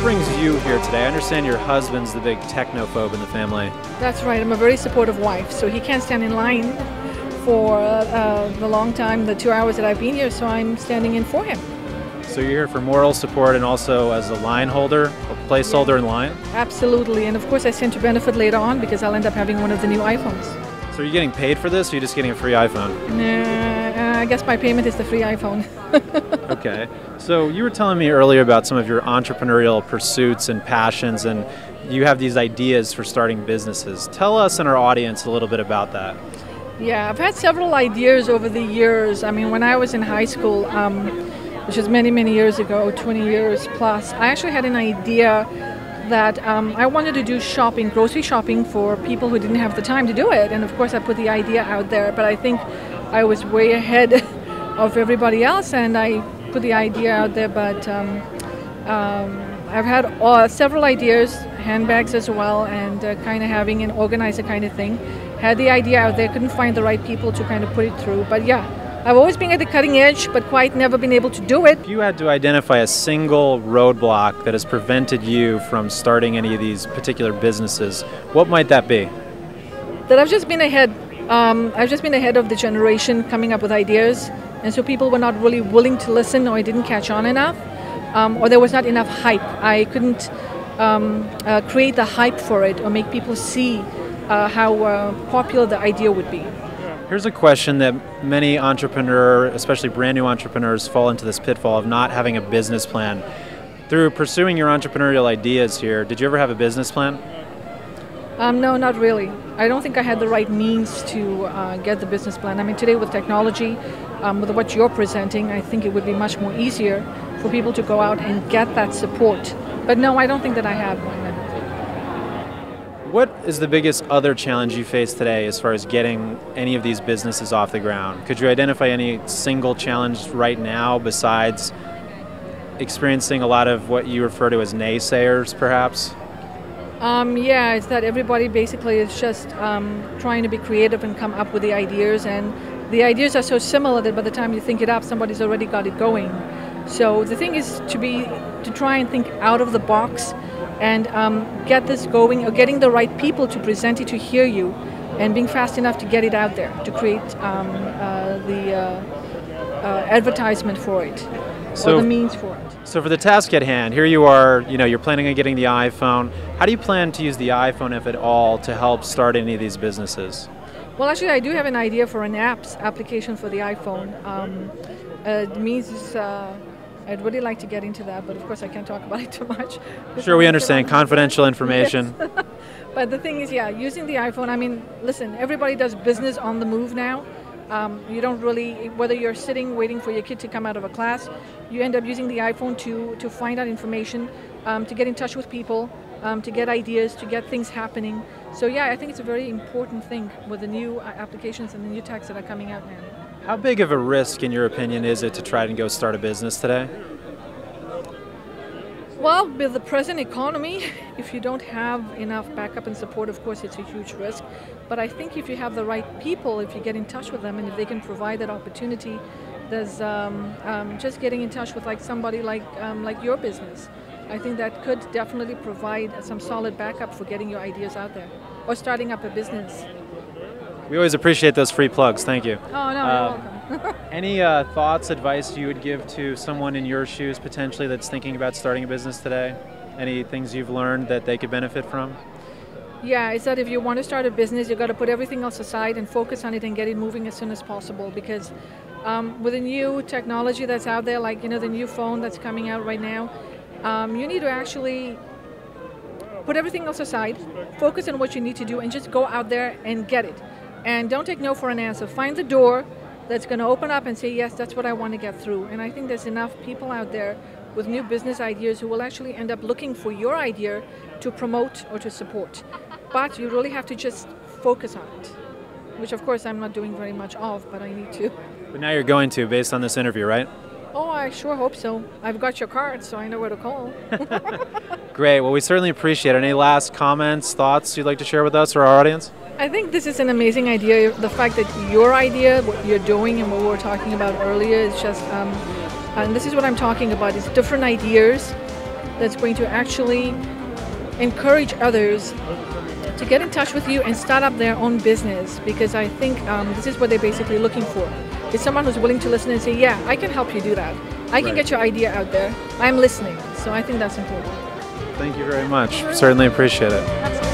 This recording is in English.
brings you here today? I understand your husband's the big technophobe in the family. That's right. I'm a very supportive wife, so he can't stand in line for uh, the long time, the two hours that I've been here, so I'm standing in for him. So you're here for moral support and also as a line holder, a placeholder in line? Absolutely, and of course I stand to benefit later on because I'll end up having one of the new iPhones. So are you getting paid for this or are you just getting a free iPhone? Uh, I guess my payment is the free iPhone. okay. So you were telling me earlier about some of your entrepreneurial pursuits and passions and you have these ideas for starting businesses. Tell us and our audience a little bit about that. Yeah, I've had several ideas over the years. I mean, when I was in high school, um, which is many, many years ago, 20 years plus, I actually had an idea that um, I wanted to do shopping, grocery shopping for people who didn't have the time to do it. And of course, I put the idea out there, but I think I was way ahead of everybody else and I put the idea out there. But um, um, I've had uh, several ideas, handbags as well, and uh, kind of having an organizer kind of thing. Had the idea out there, couldn't find the right people to kind of put it through. But yeah, I've always been at the cutting edge, but quite never been able to do it. If you had to identify a single roadblock that has prevented you from starting any of these particular businesses, what might that be? That I've just been ahead. Um, I've just been ahead of the generation coming up with ideas, and so people were not really willing to listen, or I didn't catch on enough, um, or there was not enough hype. I couldn't um, uh, create the hype for it, or make people see uh, how uh, popular the idea would be. Here's a question that many entrepreneur, especially brand new entrepreneurs, fall into this pitfall of not having a business plan. Through pursuing your entrepreneurial ideas here, did you ever have a business plan? Um, no, not really. I don't think I had the right means to uh, get the business plan. I mean, today with technology, um, with what you're presenting, I think it would be much more easier for people to go out and get that support. But no, I don't think that I have one. What is the biggest other challenge you face today as far as getting any of these businesses off the ground? Could you identify any single challenge right now besides experiencing a lot of what you refer to as naysayers, perhaps? Um, yeah, it's that everybody basically is just um, trying to be creative and come up with the ideas, and the ideas are so similar that by the time you think it up, somebody's already got it going. So the thing is to be to try and think out of the box and um, get this going, or getting the right people to present it to hear you, and being fast enough to get it out there to create um, uh, the uh, uh, advertisement for it, so, or the means for it. So for the task at hand, here you are. You know, you're planning on getting the iPhone. How do you plan to use the iPhone, if at all, to help start any of these businesses? Well, actually, I do have an idea for an apps application for the iPhone. Um, uh, it means uh, I'd really like to get into that, but of course I can't talk about it too much. Sure, we understand confidential information. Yes. but the thing is, yeah, using the iPhone. I mean, listen, everybody does business on the move now. Um, you don't really, whether you're sitting waiting for your kid to come out of a class, you end up using the iPhone to to find out information, um, to get in touch with people, um, to get ideas, to get things happening. So yeah, I think it's a very important thing with the new uh, applications and the new techs that are coming out now. How big of a risk, in your opinion, is it to try and go start a business today? Well, with the present economy, if you don't have enough backup and support, of course, it's a huge risk. But I think if you have the right people, if you get in touch with them, and if they can provide that opportunity, there's um, um, just getting in touch with like somebody like um, like your business. I think that could definitely provide some solid backup for getting your ideas out there or starting up a business. We always appreciate those free plugs. Thank you. Oh no, uh, you're welcome. any uh, thoughts, advice you would give to someone in your shoes potentially that's thinking about starting a business today? Any things you've learned that they could benefit from? Yeah, it's that if you want to start a business, you've got to put everything else aside and focus on it and get it moving as soon as possible. Because um, with the new technology that's out there, like you know the new phone that's coming out right now, um, you need to actually put everything else aside, focus on what you need to do, and just go out there and get it. And don't take no for an answer. Find the door that's going to open up and say, yes, that's what I want to get through. And I think there's enough people out there with new business ideas who will actually end up looking for your idea to promote or to support. But you really have to just focus on it, which of course I'm not doing very much of, but I need to. But now you're going to, based on this interview, right? Oh, I sure hope so. I've got your card, so I know where to call. Great. Well, we certainly appreciate it. Any last comments, thoughts you'd like to share with us or our audience? I think this is an amazing idea. The fact that your idea, what you're doing, and what we were talking about earlier is just, um, and this is what I'm talking about, is different ideas that's going to actually encourage others to get in touch with you and start up their own business because I think um, this is what they're basically looking for. Is someone who's willing to listen and say, yeah, I can help you do that. I can Right. get your idea out there. I'm listening. So I think that's important. Thank you very much. Certainly appreciate it.